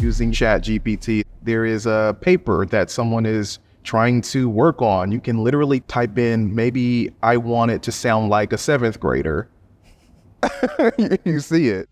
using ChatGPT. There is a paper that someone is trying to work on. You can literally type in, maybe I want it to sound like a seventh grader. you see it.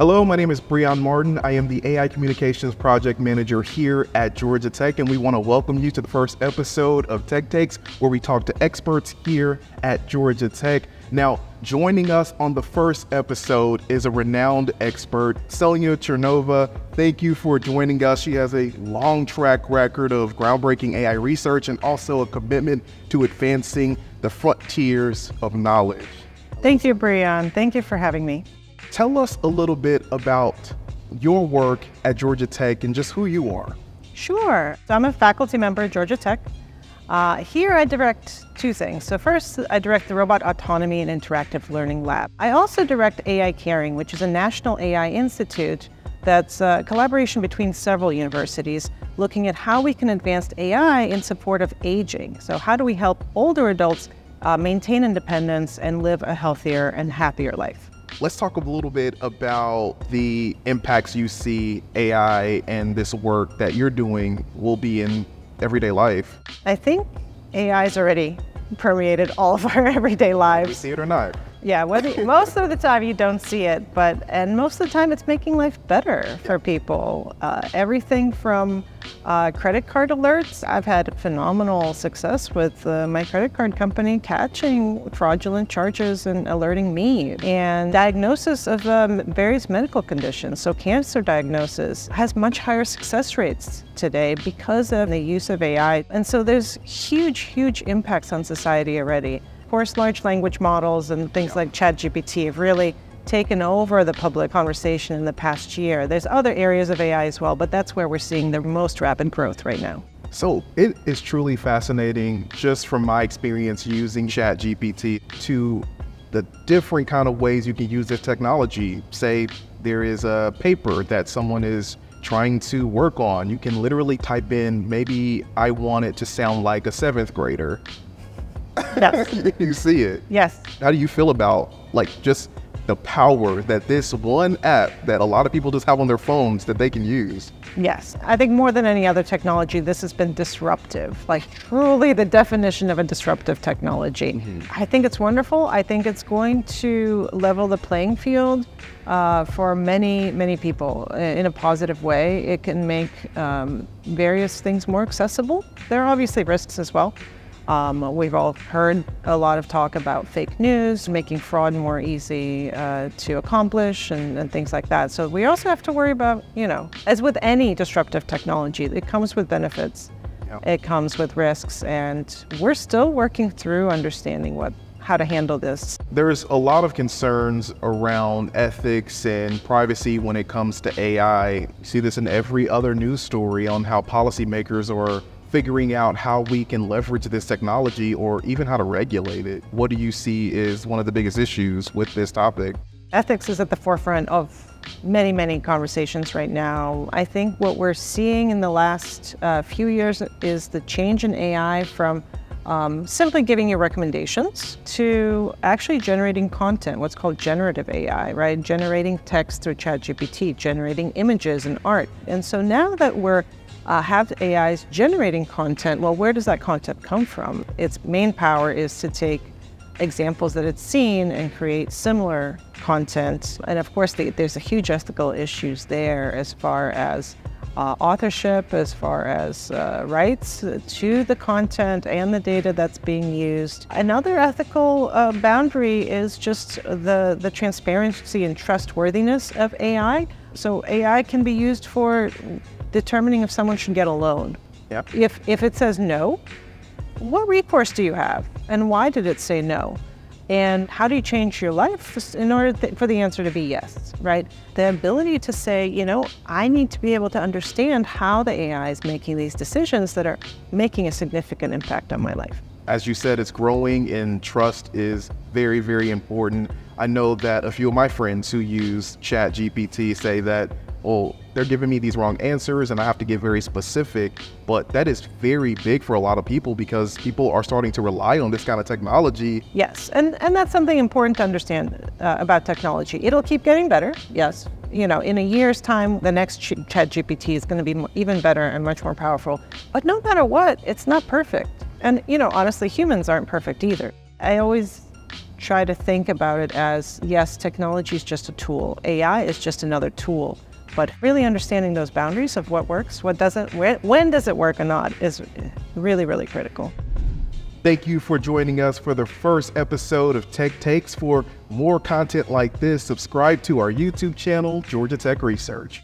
Hello, my name is Breon Martin. I am the AI Communications Project Manager here at Georgia Tech, and we want to welcome you to the first episode of Tech Takes, where we talk to experts here at Georgia Tech. Now, joining us on the first episode is a renowned expert, Sonia Chernova. Thank you for joining us. She has a long track record of groundbreaking AI research and also a commitment to advancing the frontiers of knowledge. Thank you, Breon. Thank you for having me. Tell us a little bit about your work at Georgia Tech and just who you are. Sure. So I'm a faculty member at Georgia Tech. Uh, here I direct two things. So first, I direct the Robot Autonomy and Interactive Learning Lab. I also direct AI Caring, which is a national AI institute that's a collaboration between several universities looking at how we can advance AI in support of aging. So how do we help older adults uh, maintain independence and live a healthier and happier life? Let's talk a little bit about the impacts you see AI and this work that you're doing will be in everyday life. I think AI is already permeated all of our everyday lives. We see it or not. Yeah, most of the time you don't see it, but and most of the time it's making life better for people. Uh, everything from uh, credit card alerts. I've had phenomenal success with uh, my credit card company catching fraudulent charges and alerting me. And diagnosis of um, various medical conditions. So cancer diagnosis has much higher success rates today because of the use of AI. And so there's huge, huge impacts on society already course, large language models and things like ChatGPT have really taken over the public conversation in the past year. There's other areas of AI as well, but that's where we're seeing the most rapid growth right now. So it is truly fascinating just from my experience using ChatGPT to the different kind of ways you can use this technology. Say there is a paper that someone is trying to work on. You can literally type in, maybe I want it to sound like a seventh grader. Yes. you see it. Yes. How do you feel about like just the power that this one app that a lot of people just have on their phones that they can use? Yes. I think more than any other technology, this has been disruptive, like truly the definition of a disruptive technology. Mm-hmm. I think it's wonderful. I think it's going to level the playing field uh, for many, many people in a positive way. It can make um, various things more accessible. There are obviously risks as well. Um, we've all heard a lot of talk about fake news, making fraud more easy uh, to accomplish and, and, things like that. So we also have to worry about, you know, as with any disruptive technology, it comes with benefits, yep. it comes with risks, and we're still working through understanding what how to handle this. There's a lot of concerns around ethics and privacy when it comes to AI. You see this in every other news story on how policymakers are figuring out how we can leverage this technology or even how to regulate it. What do you see is one of the biggest issues with this topic? Ethics is at the forefront of many, many conversations right now. I think what we're seeing in the last uh, few years is the change in AI from um, simply giving you recommendations to actually generating content, what's called generative AI, right? Generating text through ChatGPT, generating images and art. And so now that we're uh, have AIs generating content, well, where does that content come from? Its main power is to take examples that it's seen and create similar content. And of course, the, there's a huge ethical issues there as far as uh, authorship, as far as uh, rights to the content and the data that's being used. Another ethical uh, boundary is just the, the transparency and trustworthiness of AI. So AI can be used for determining if someone should get a loan. Yep. If, if it says no, what recourse do you have? And why did it say no? And how do you change your life in order th- for the answer to be yes, right? The ability to say, you know, I need to be able to understand how the AI is making these decisions that are making a significant impact on my life. As you said, it's growing and trust is very, very important. I know that a few of my friends who use ChatGPT say that well, they're giving me these wrong answers and I have to get very specific. But that is very big for a lot of people because people are starting to rely on this kind of technology. Yes, and, and that's something important to understand uh, about technology. It'll keep getting better, yes, you know, in a year's time, the next ChatGPT is going to be even better and much more powerful. But no matter what, it's not perfect. And, you know, honestly, humans aren't perfect either. I always try to think about it as yes, technology is just a tool, AI is just another tool. But really understanding those boundaries of what works, what doesn't, when does it work or not is really, really critical. Thank you for joining us for the first episode of Tech Takes. For more content like this, subscribe to our YouTube channel, Georgia Tech Research.